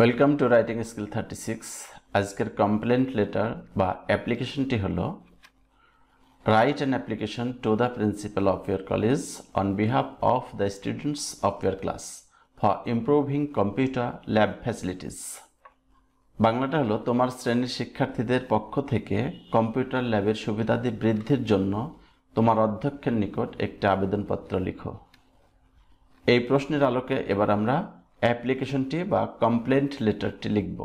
Welcome to writing skill thirty six আজকের complaint letter বা অ্যাপ্লিকেশনটি হলো write an application to the principal of your college on behalf of the students of your class for improving computer lab facilities বাংলাটা হলো, তোমার শ্রেণির শিক্ষার্থীদের পক্ষ থেকে কম্পিউটার ল্যাবের সুবিধাদি বৃদ্ধির জন্য তোমার অধ্যক্ষের নিকট একটি আবেদনপত্র লিখো। এই প্রশ্নের আলোকে এবার আমরা অ্যাপ্লিকেশনটি বা কমপ্লেন্ট লেটারটি লিখব।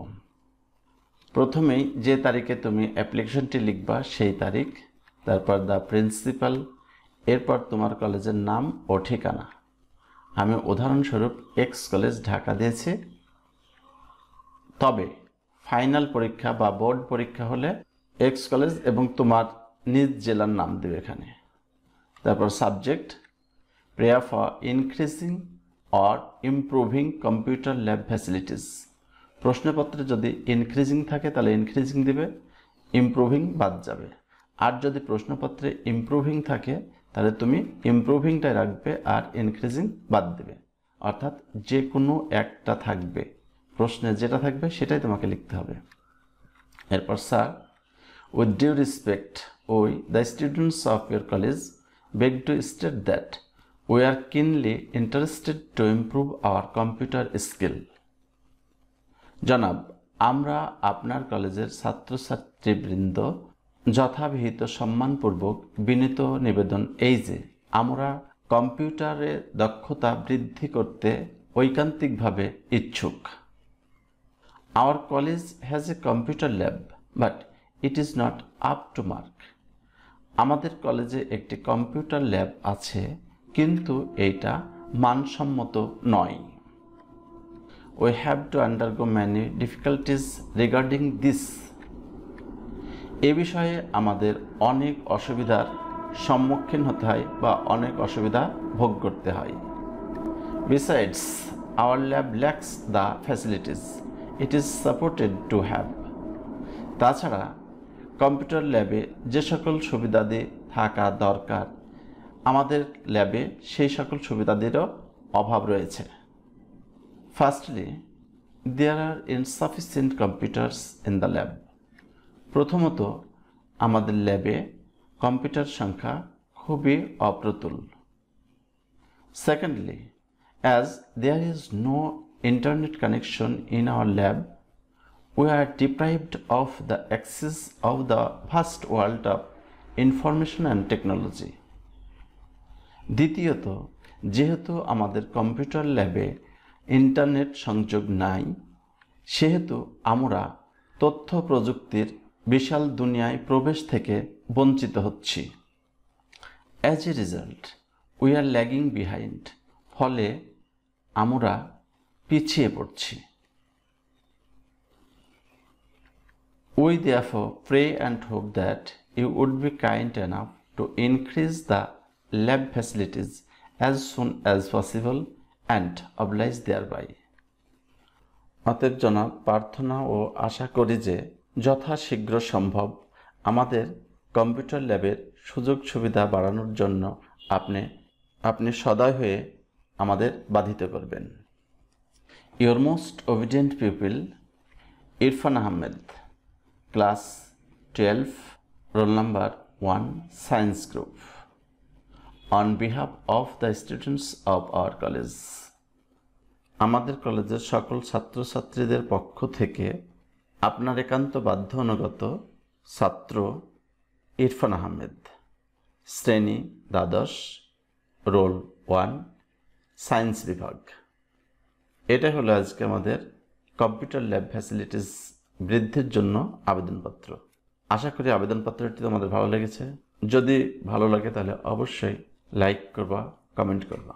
প্রথমেই যে তারিখে তুমি অ্যাপ্লিকেশনটি লিখবা, সেই তারিখ, তারপর দ্য প্রিন্সিপাল এরপর তোমার কলেজের নাম ও ঠিকানা। আমি উদাহরণস্বরূপ এক্স কলেজ ঢাকা দিয়েছি। তবে ফাইনাল পরীক্ষা বা বোর্ড পরীক্ষা হলে এক্স কলেজ এবং তোমার নিজ জেলার নাম দেবে এখানে। তারপর subject prayer for increasing or improving computer lab facilities প্রশ্নপত্রে যদি ইনক্রিজিং থাকে, তাহলে ইনক্রিজিং দিবে ইমপ্রুভিং বাদ যাবে। আর যদি প্রশ্নপত্রে ইমপ্রুভিং থাকে, তাহলে তুমি ইমপ্রুভিংটাই রাখবে আর ইনক্রিজিং বাদ দেবে। অর্থাৎ যে কোনো একটা থাকবে। প্রশ্নে যেটা থাকবে, সেটাই তোমাকে লিখতে হবে। এরপর, sir with due respect we the students of your college beg to state that we are keenly interested to improve our computer skill. জনাব, আমরা আপনার কলেজের ছাত্রছাত্রীবৃন্দ যথাবিহিত সম্মানপূর্বক বিনীত নিবেদন এই যে, আমরা কম্পিউটারে দক্ষতা বৃদ্ধি করতে ঐকান্তিকভাবে ইচ্ছুক। Our college has a computer lab but it is not up to mark আমাদের কলেজে একটি কম্পিউটার ল্যাব আছে কিন্তু এইটা মানসম্মত নয়। We have to undergo many difficulties regarding this এ বিষয়ে আমাদের অনেক অসুবিধার সম্মুখীন হতে হয় বা অনেক অসুবিধা ভোগ করতে হয়। Besides our lab lacks the facilities it is supported to have তাছাড়া কম্পিউটার ল্যাবে যে সকল সুবিধাদি থাকা দরকার আমাদের ল্যাবে সেই সকল সুবিধাদেরও অভাব রয়েছে। Firstly there are insufficient computers in the lab প্রথমত, আমাদের ল্যাবে কম্পিউটার সংখ্যা খুবই অপ্রতুল। Secondly as there is no internet connection in our lab we are deprived of the access of the vast world of information and technology. দ্বিতীয়ত, যেহেতু আমাদের computer ল্যাবে ইন্টারনেট সংযোগ নাই, সেহেতু আমরা তথ্য প্রযুক্তির বিশাল দুনিয়ায় প্রবেশ থেকে বঞ্চিত হচ্ছি। As a result we are lagging behind ফলে আমরা পিছিয়ে পড়ছি। We We therefore pray and hope that you would be kind enough to increase the lab facilities as soon as possible and oblige thereby. অতএব জনাব, প্রার্থনা ও আশা করি যে যথাশীঘ্র সম্ভব আমাদের কম্পিউটার ল্যাবের সুযোগ সুবিধা বাড়ানোর জন্য আপনি আপনি সদয় হয়ে আমাদের বাধিত করবেন your most obedient pupil Irfan Ahmed class twelve roll number one science group on behalf of the students of our college আমাদের কলেজের সকল ছাত্রছাত্রীদের পক্ষ থেকে আপনার একান্ত বাধ্য অনুগত ছাত্র ইরফান আহমেদ, শ্রেণি দ্বাদশ, রোল ওয়ান, সায়েন্স বিভাগ। এটা হলো আজকে আমাদের কম্পিউটার ল্যাব ফ্যাসিলিটিস বৃদ্ধির জন্য আবেদনপত্র। আশা করি আবেদনপত্রটি তোমাদের ভালো লেগেছে। যদি ভালো লাগে তাহলে অবশ্যই লাইক করবা কমেন্ট করবা।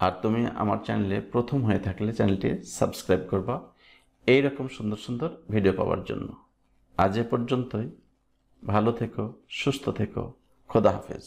আর তুমি আমার চ্যানেলে প্রথম হয়ে থাকলে চ্যানেলটি সাবস্ক্রাইব করবা। এই রকম সুন্দর সুন্দর ভিডিও পাওয়ার জন্য। আজ এ পর্যন্তই। ভালো থেকো, সুস্থ থেকো। খোদা হাফেজ।